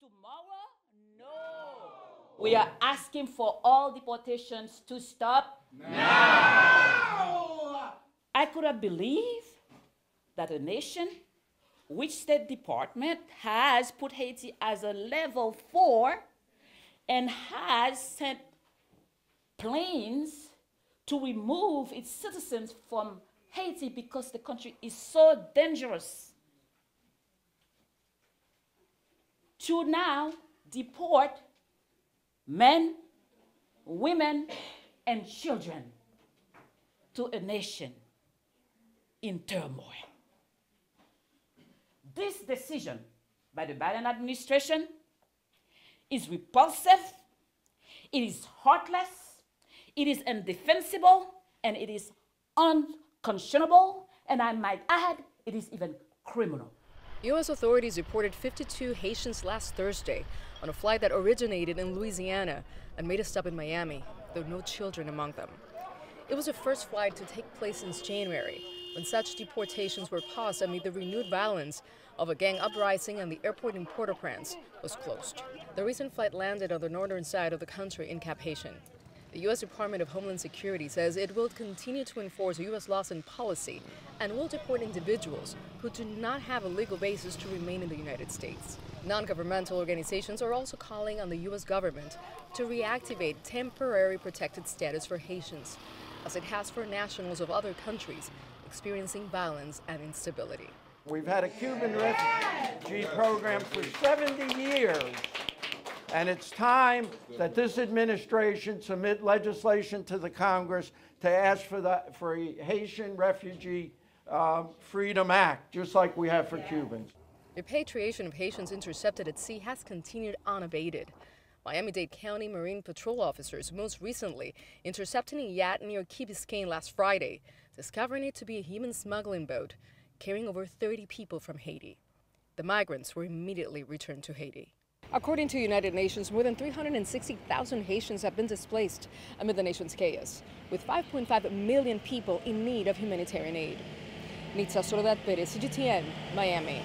tomorrow? No. We are asking for all deportations to stop now. I could have believed that a nation which State Department has put Haiti as a level four and has sent planes to remove its citizens from Haiti because the country is so dangerous. To now deport men, women, and children to a nation in turmoil. This decision by the Biden administration is repulsive, it is heartless, it is indefensible, and it is unconscionable, and I might add, it is even criminal. U.S. authorities reported 52 Haitians last Thursday on a flight that originated in Louisiana and made a stop in Miami, though no children among them. It was the first flight to take place since January, when such deportations were paused amid the renewed violence of a gang uprising and the airport in Port-au-Prince was closed. The recent flight landed on the northern side of the country in Cap Haitien. The U.S. Department of Homeland Security says it will continue to enforce U.S. laws and policy and will deport individuals who do not have a legal basis to remain in the United States. Non governmental organizations are also calling on the U.S. government to reactivate temporary protected status for Haitians, as it has for nationals of other countries experiencing violence and instability. We've had a Cuban refugee program for 70 years. And it's time that this administration submit legislation to the Congress to ask for the for a Haitian Refugee um, Freedom Act, just like we have for Cubans. Repatriation of Haitians intercepted at sea has continued unabated. Miami-Dade County Marine Patrol officers most recently intercepted a yacht near Key Biscayne last Friday, discovering it to be a human smuggling boat carrying over 30 people from Haiti. The migrants were immediately returned to Haiti. According to United Nations, more than 360,000 Haitians have been displaced amid the nation's chaos, with 5.5 million people in need of humanitarian aid. Nitza Soledad Perez, CGTN, Miami.